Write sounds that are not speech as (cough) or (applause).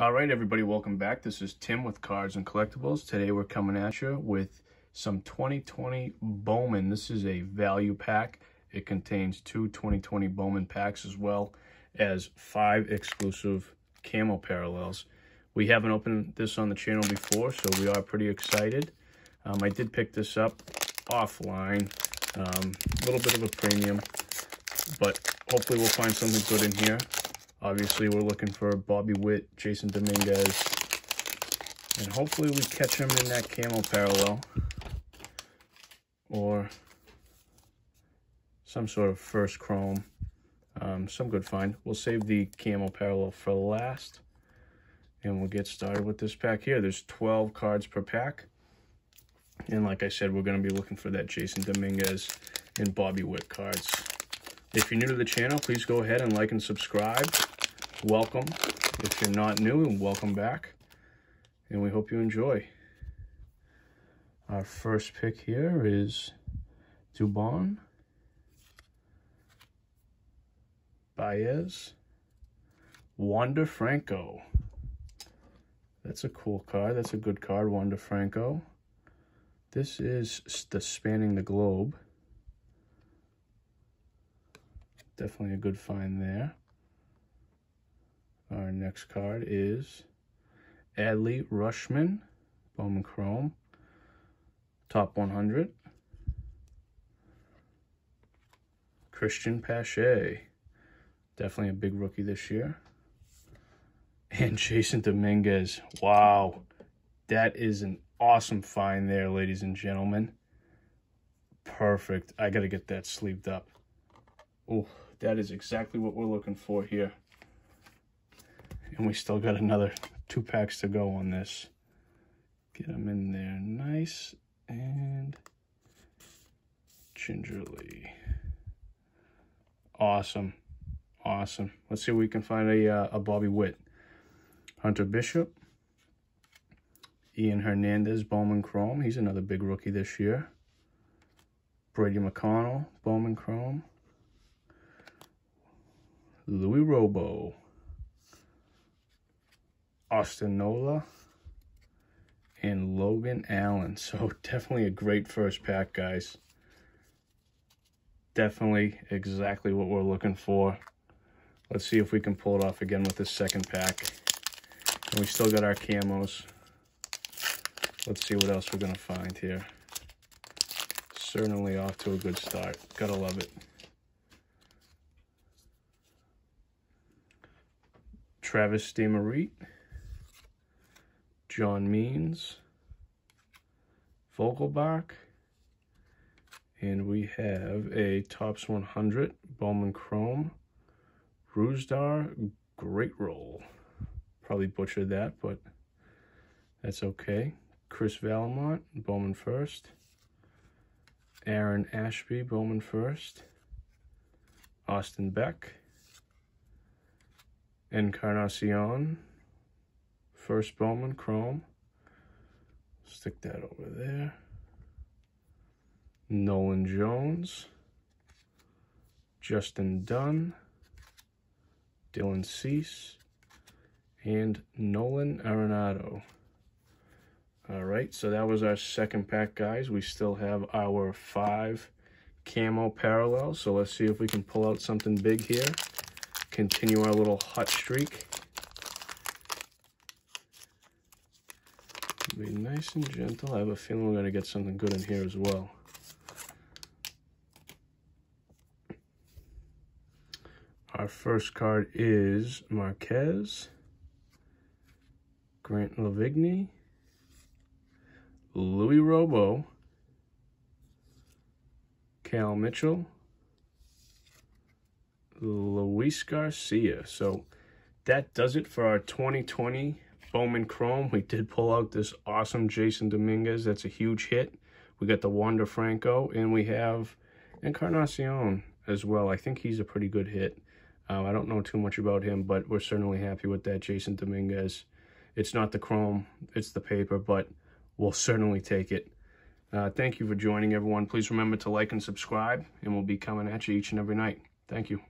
All right, everybody, welcome back. This is Tim with Cards and Collectibles. Today we're coming at you with some 2020 Bowman. This is a value pack. It contains two 2020 Bowman packs as well as five exclusive camo parallels. We haven't opened this on the channel before, so we are pretty excited. Um, I did pick this up offline, a um, little bit of a premium, but hopefully we'll find something good in here. Obviously, we're looking for Bobby Witt, Jasson Dominguez, and hopefully we catch him in that camo parallel or some sort of first chrome. Um, some good find. We'll save the camo parallel for last, and we'll get started with this pack here. There's 12 cards per pack, and like I said, we're going to be looking for that Jasson Dominguez and Bobby Witt cards. If you're new to the channel, please go ahead and like and subscribe. Welcome. If you're not new, and welcome back. And we hope you enjoy. Our first pick here is Dubon. Baez. Wander Franco. That's a cool card. That's a good card, Wander Franco. This is the Spanning the Globe. Definitely a good find there. Our next card is Adley Rutschman, Bowman Chrome, top 100. Cristian Pache, definitely a big rookie this year. And (laughs) Jasson Dominguez, wow, that is an awesome find there, ladies and gentlemen. Perfect. I got to get that sleeved up. Oh, that is exactly what we're looking for here. And we still got another two packs to go on this. Get them in there nice and gingerly. Awesome. Awesome. Let's see if we can find a, uh, a Bobby Witt. Hunter Bishop. Ian Hernandez, Bowman Chrome. He's another big rookie this year. Brady McConnell, Bowman Chrome. Luis Robert, Austin Nola, and Logan Allen. So (laughs) definitely a great first pack, guys. Definitely exactly what we're looking for. Let's see if we can pull it off again with this second pack. And we still got our camos. Let's see what else we're going to find here. Certainly off to a good start. Gotta love it. Travis Demeritte, John Means, Vogelbach, and we have a Topps 100 Bowman Chrome, Brusdar Graterol. Probably butchered that, but that's okay. Chris Vallimont, Bowman first. Aaron Ashby, Bowman first. Austin Beck. Encarnacion, First Bowman Chrome. Stick that over there. Nolan Jones, Justin Dunn, Dylan Cease, and Nolan Arenado. All right, so that was our second pack, guys. We still have our five camo parallels, so let's see if we can pull out something big here continue our little hot streak. Be nice and gentle. I have a feeling we're going to get something good in here as well. Our first card is Marquez, Grant Lavigne, Luis Robert, Cal Mitchell, Luis Garcia. So that does it for our 2020 Bowman Chrome. We did pull out this awesome Jasson Dominguez. That's a huge hit. We got the Wander Franco, and we have Encarnacion as well. I think he's a pretty good hit. Uh, I don't know too much about him, but we're certainly happy with that Jasson Dominguez. It's not the chrome, it's the paper, but we'll certainly take it. Uh, thank you for joining, everyone. Please remember to like and subscribe, and we'll be coming at you each and every night. Thank you.